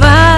vai.